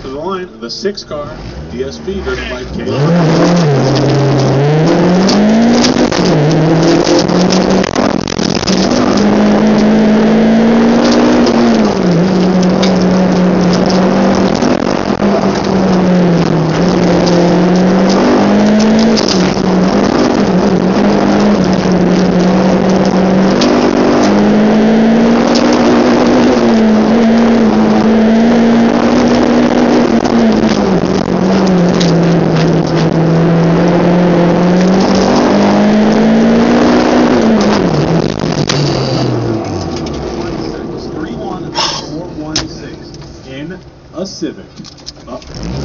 top of the line, the six car DSP driven by Caleb. a Civic. Uh